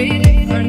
waiting for